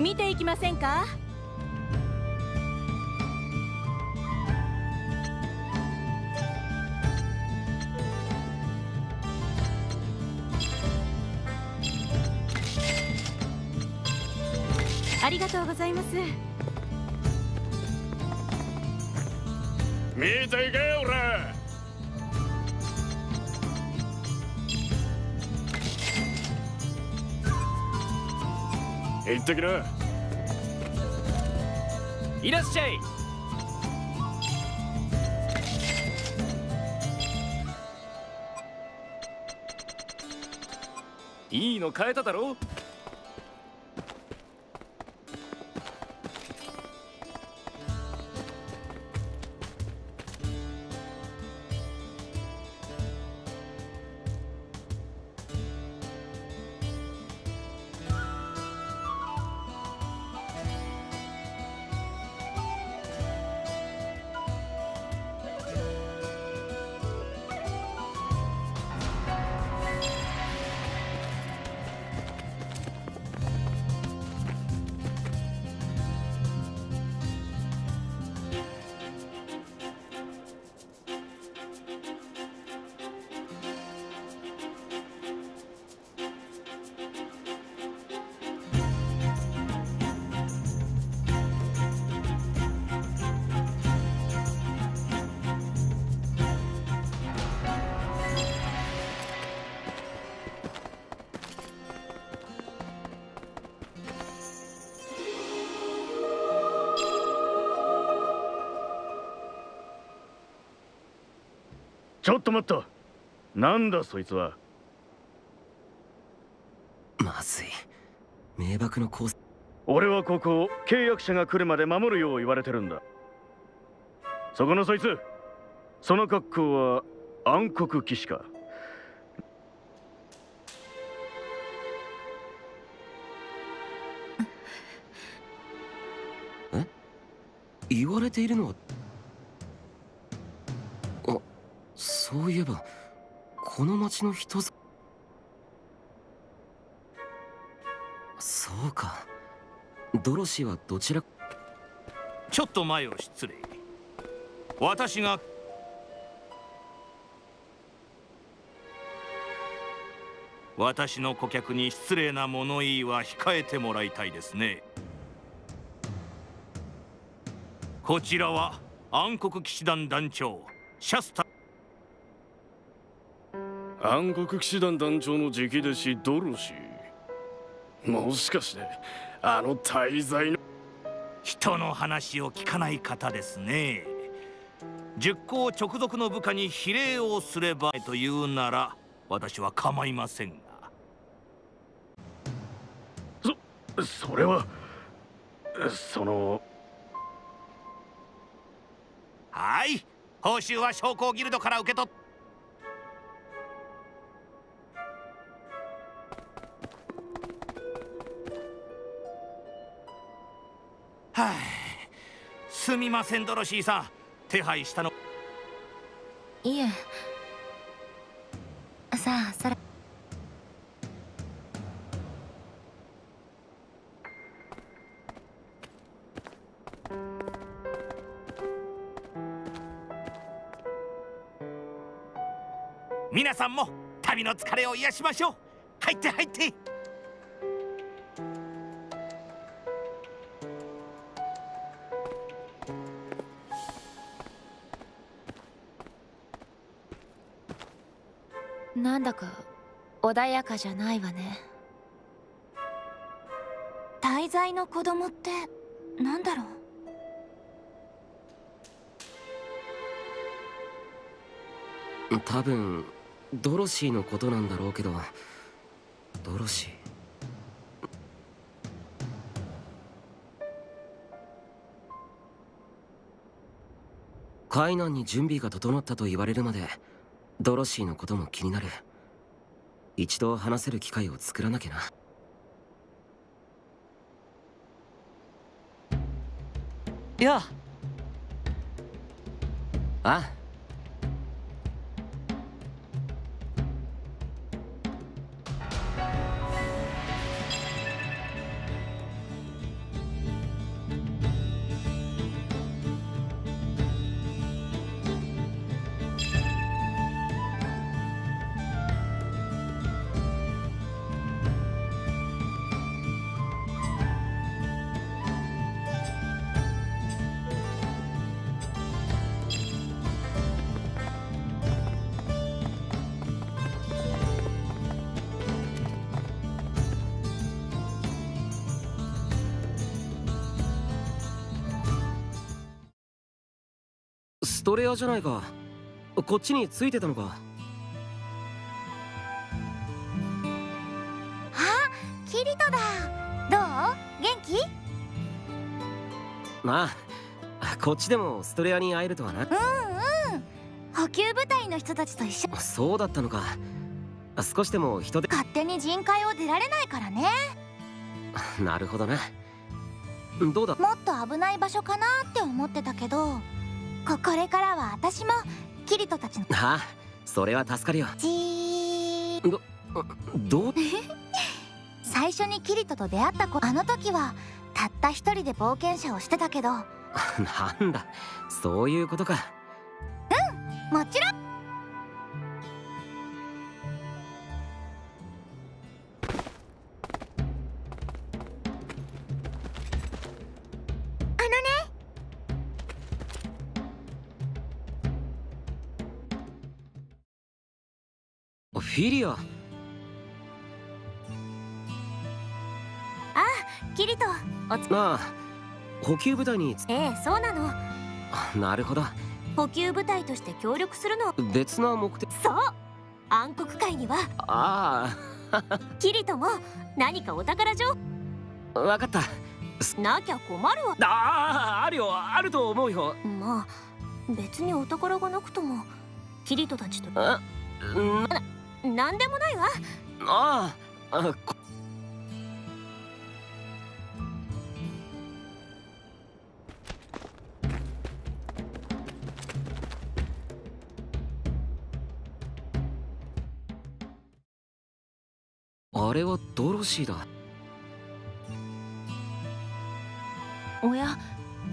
見ていきませんか？ありがとうございます。見ていけよ俺。行ってきないらっしゃい。いいの変えただろ？ちょっと待った。なんだそいつは。まずい。迷惑のコース俺はここを契約者が来るまで守るよう言われてるんだ。そこのそいつ。その格好は暗黒騎士か。え？言われているのはそういえばこの町の人そうか。ドロシーはどちらちょっと前を失礼。私が私の顧客に失礼な物言いは控えてもらいたいですね。こちらは暗黒騎士団団長シャスタ暗黒騎士団団長の直弟子ドロシー。もしかしてあの大罪の。人の話を聞かない方ですね。十行直属の部下に比例をすればというなら私は構いませんが。そそれはその。はい。報酬は将校ギルドから受け取っはすみませんドロシーさん。手配したの。いえ。さあさら。皆さんも旅の疲れを癒しましょう。入って入って穏やかじゃないわね。滞在の子供ってなんだろう？多分ドロシーのことなんだろうけど。ドロシー？海南に準備が整ったと言われるまでドロシーのことも気になる。一度話せる機会を作らなきゃな。やあストレアじゃないか。こっちについてたのか。キリトだ。どう？元気？まあこっちでもストレアに会えるとはな。うんうん。補給部隊の人たちと一緒。そうだったのか。少しでも人で。勝手に人海を出られないからね。なるほどな。どうだ？もっと危ない場所かなって思ってたけどここれからは私もキリトたちのああそれは助かるよ。じーどう？最初にキリトと出会った子あの時はたった一人で冒険者をしてたけど。も なんだ。そういうことか。ちろんィリアキリト。おつああ補給部隊につ。ええそうなの。なるほど。補給部隊として協力するの。別な目的。そう。暗黒界には。あ キリトも何かお宝情あわかった。報なきゃ困るわ。あああるよ。あると思うよ。まあ別にお宝がなくともキリトたちと。あん。なんでもないわ。あああこあれはドロシーだ。おや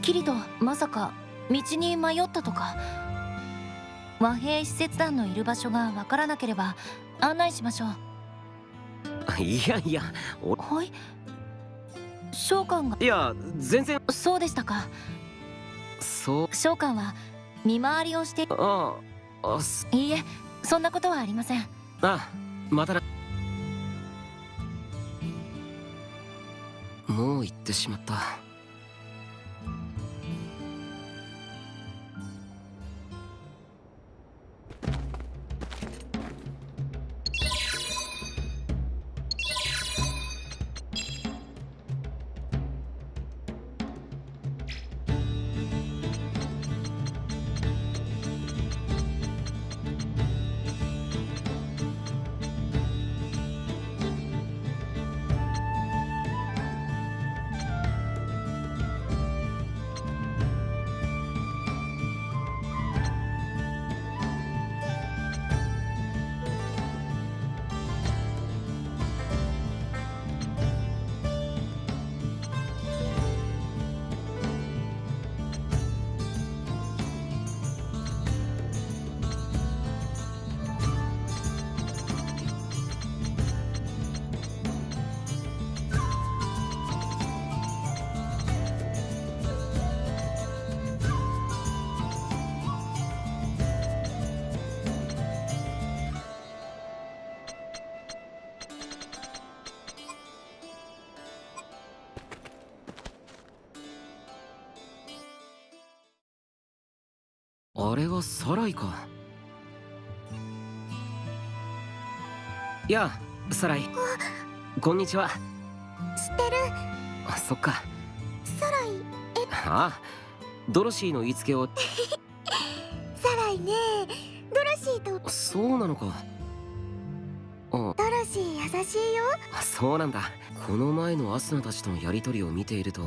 キリトまさか道に迷ったとか和平使節団のいる場所がわからなければ案内しましょう。いやいやおはい？召喚が。いや全然。そうでしたか。そう。召喚は見回りをして。あああす。いいえそんなことはありません。あまたな。もう行ってしまったあれがサライか。いやサライ。こんにちは。知ってる。あそっか。サライああ。ドロシーの言いつけを。サライね。ドロシーと。そうなのか。あ。ドロシー優しいよ。あそうなんだ。この前のアスナたちとのやりとりを見ていると。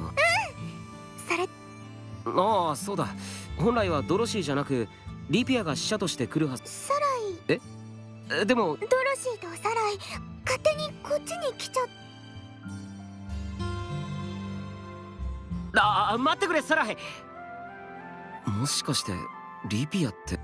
それ。ああそうだ本来はドロシーじゃなくリピアが使者として来るはず。サライ。え？でもドロシーとサライ。勝手にこっちに来ちゃあ待ってくれサライもしかしてリピアって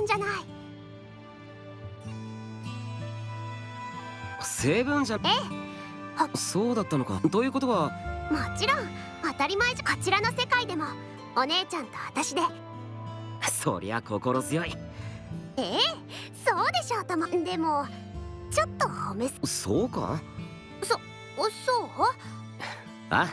くんじゃない。成分じゃえ？えそうだったのか。ということはもちろん。当たり前じゃこちらの世界でも。お姉ちゃんと私で。そりゃ心強い。え？えそうでしょうとも。でもちょっと褒めす。そうか？おそう？あ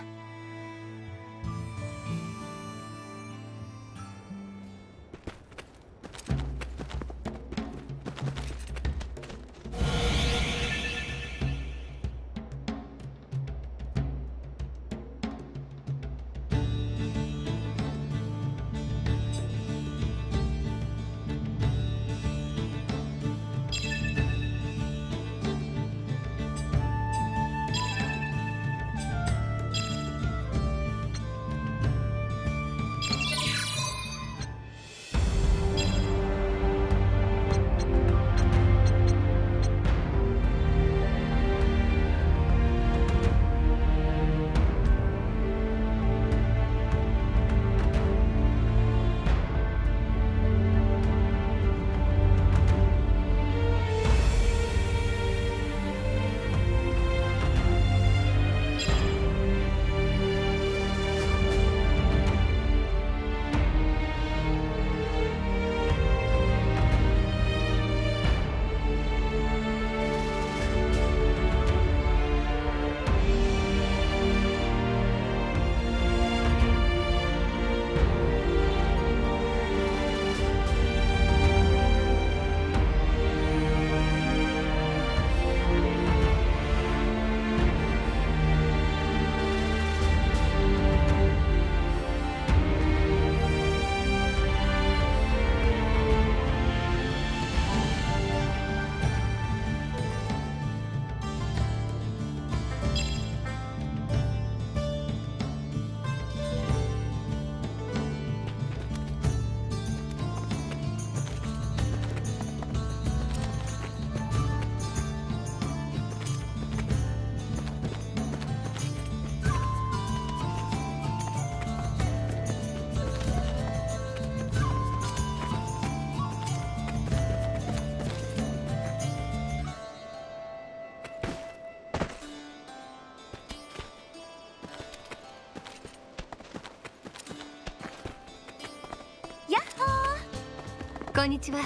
にちは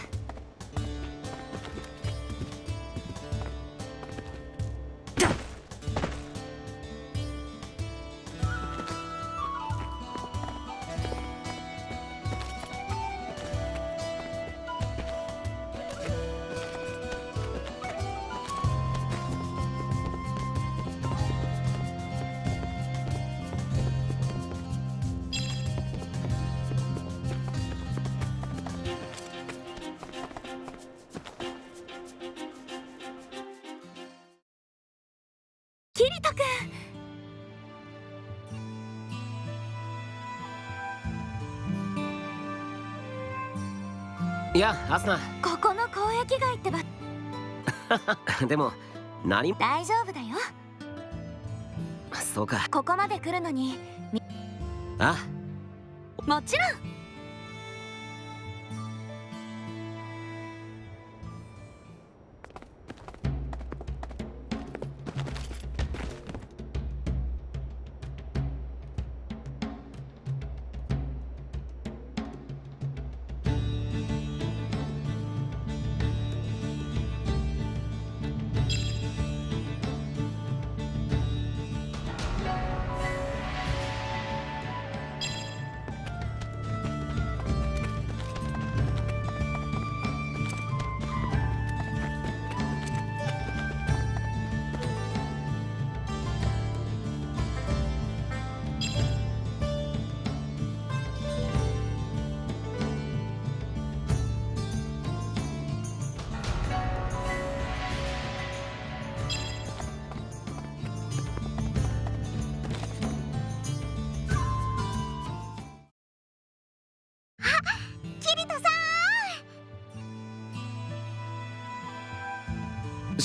くんいやアスナ。ここの交易街ってば。でも何？大丈夫だよ。そうか。ここまで来るのにあ？もちろん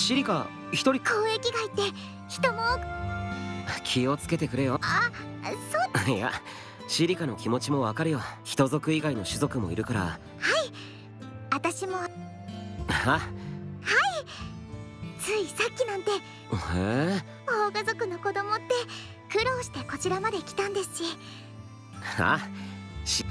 シリカ一人ん交易街って人も気をつけてくれよ。そう。いやシリカの気持ちもわかるよ。人族以外の種族もいるから。私も。は？ついさっきなんて。へえ大家族の子供って苦労してこちらまで来たんですし。は？しこ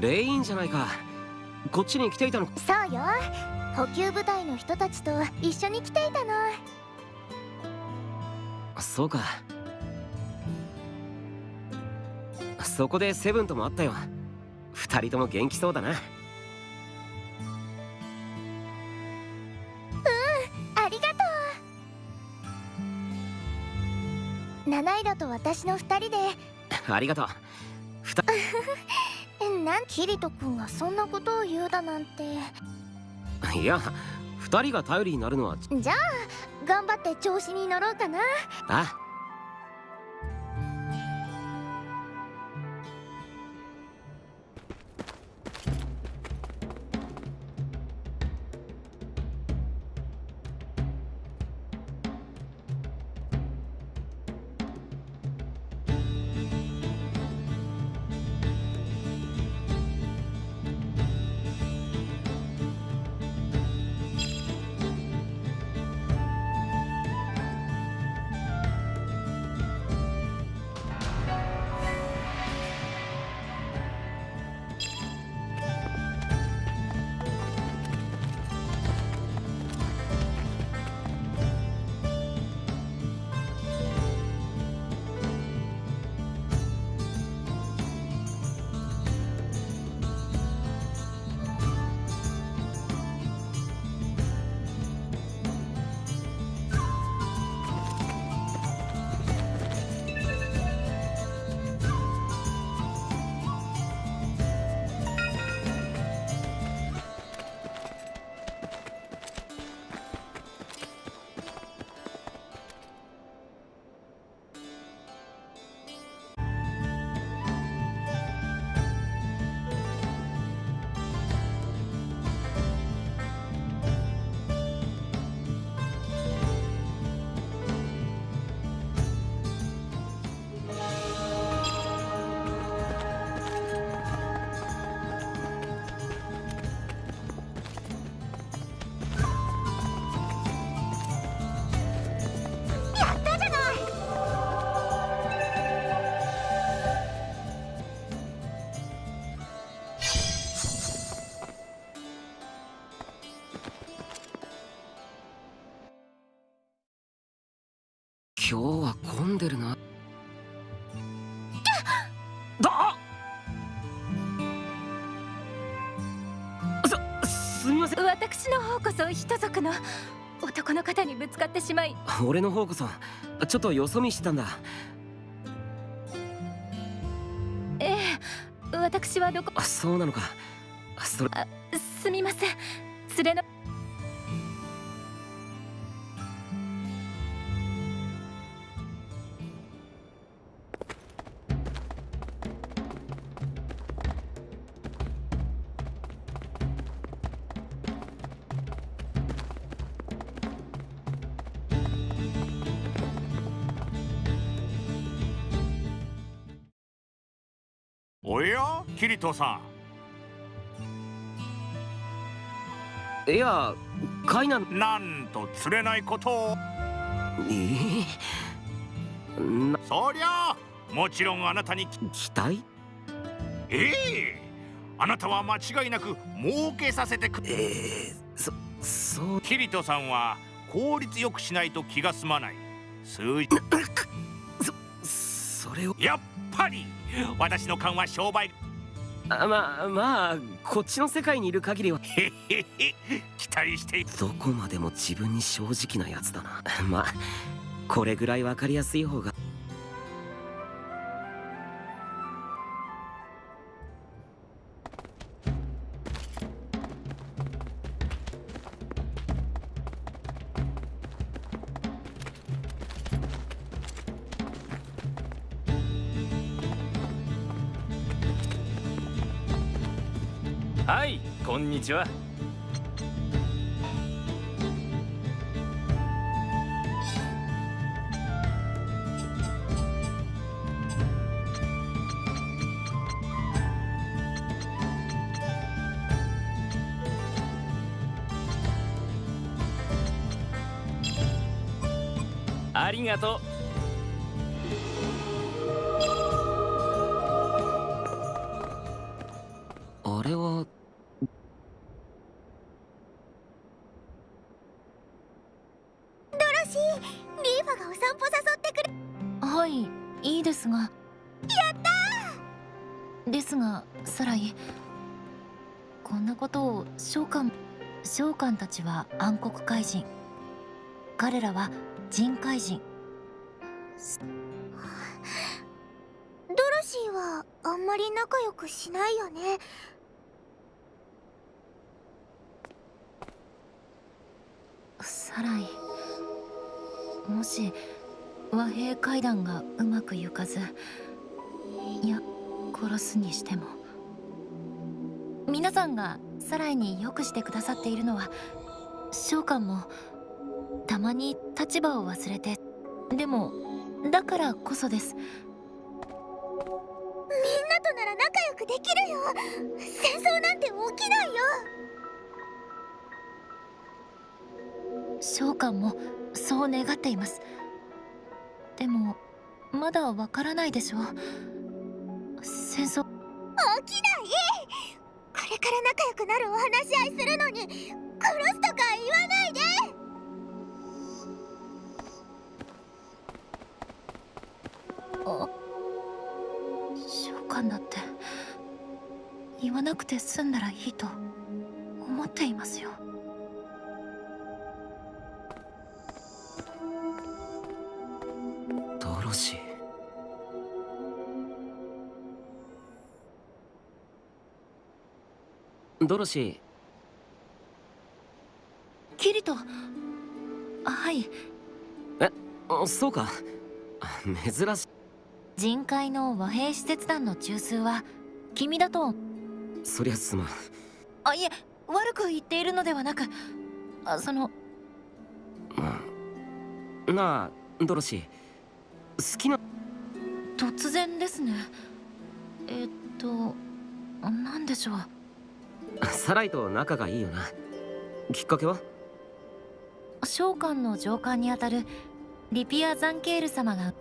レインじゃないか。こっちに来ていたの。そうよ。補給部隊の人たちと一緒に来ていたの。そうか。そこでセブンとも会ったよ。二人とも元気そうだな。ありがとう。七色と私の二人で。ありがとう。ふ たなんキリトくんがそんなことを言うだなんて。いや二人が頼りになるのはじゃあ頑張って調子に乗ろうかな。あ私の方こそ人族の男の方にぶつかってしまい。俺の方こそちょっとよそ見してたんだ。ええ私はどこあそうなのか。それすみません。連れのキリトさいやカイナん。なんと釣れないことを。えそりゃあもちろんあなたに期待？ええ。あなたは間違いなく儲けさせてく。ええそそう。キリトさんは効率よくしないと気が済まない。数字。それを。やっぱり私の勘は商売あまあまあこっちの世界にいる限りは。へへへ期待していどこまでも自分に正直なやつだな。まあこれぐらい分かりやすい方がにちは。ありがとう。ちは暗黒怪人。彼らは人怪人。ドロシーはあんまり仲良くしないよね。サライもし和平会談がうまくいかずいや殺すにしても。皆さんがサライによくしてくださっているのは召喚も。たまに立場を忘れて。でもだからこそです。みんなとなら仲良くできるよ。戦争なんて起きないよ。召喚も。そう願っています。でもまだわからないでしょ戦争。起きない。これから仲良くなるお話し合いするのに殺すとか言わないで。あ召喚だって言わなくて済んだらいいと思っていますよ。ドロシキリト。あはい。ーあそうか。珍しい。人海の和平使節団の中枢は君だと。そりゃすまん。あいえ悪く言っているのではなく。あその。まあ。なあドロシー。好きな。突然ですね。えっと何でしょうサライと仲がいいよな。きっかけは？召喚の上官にあたるリピア・ザンケール様が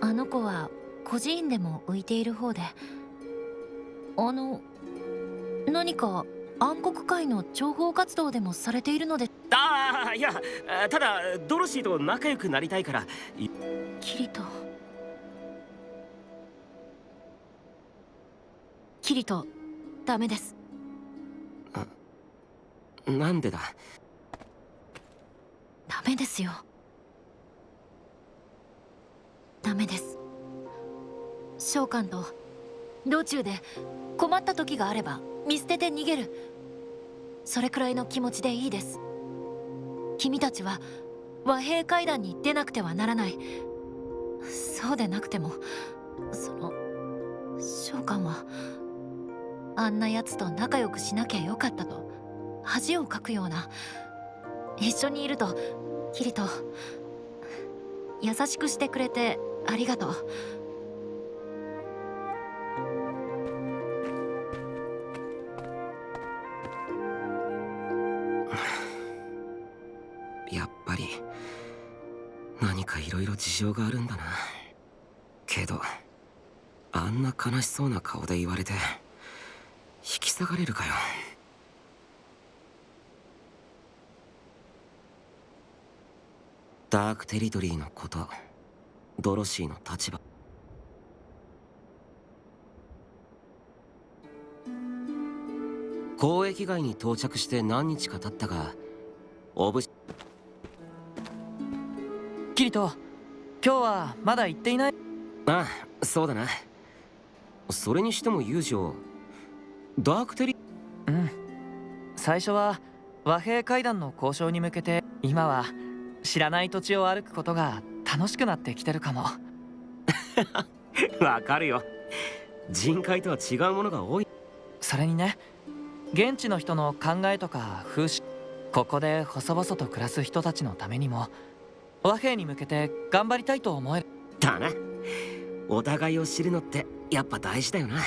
あの子は孤児院でも浮いている方で。あの何か暗黒界の諜報活動でもされているので。ああいやただドロシーと仲良くなりたいから。キリト。キリトダメですなんでだ？ダメですよ。ダメです。召喚と道中で困った時があれば見捨てて逃げる。それくらいの気持ちでいいです。君たちは和平会談に出なくてはならない。そうでなくてもその召喚はあんな奴と仲良くしなきゃよかったと。恥をかくような。一緒にいるとキリト優しくしてくれてありがとう。やっぱり何か色々事情があるんだな。けどあんな悲しそうな顔で言われて引き下がれるかよ。ダークテリトリーのことドロシーの立場。交易街に到着して何日か経ったがオブキリト今日はまだ行っていない？ああそうだな。それにしても友情ダークテリうん。最初は和平会談の交渉に向けて今は知らない土地を歩くことが楽しくなってきてるかも。わかるよ。人海とは違うものが多い。それにね現地の人の考えとか風習ここで細々と暮らす人たちのためにも和平に向けて頑張りたいと思える。だな。お互いを知るのってやっぱ大事だよな。ね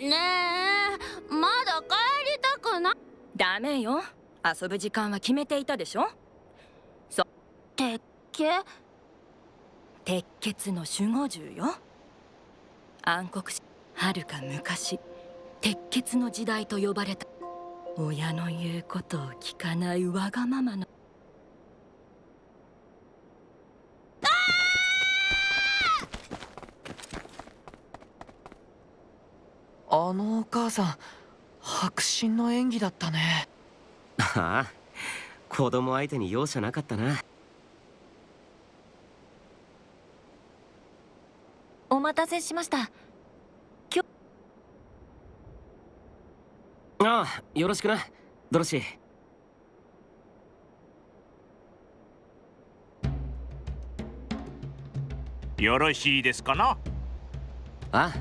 えまだ帰りたくない。ダメよ。遊ぶ時間は決めていたでしょ？鉄拳鉄血の守護獣よ。暗黒しはるか昔鉄血の時代と呼ばれた。親の言うことを聞かないわがままの。あのお母さん迫真の演技だったね。ああ子供相手に容赦なかったなお待たせしました。ああよろしくな。ドロシー。よろしいですかな？ああ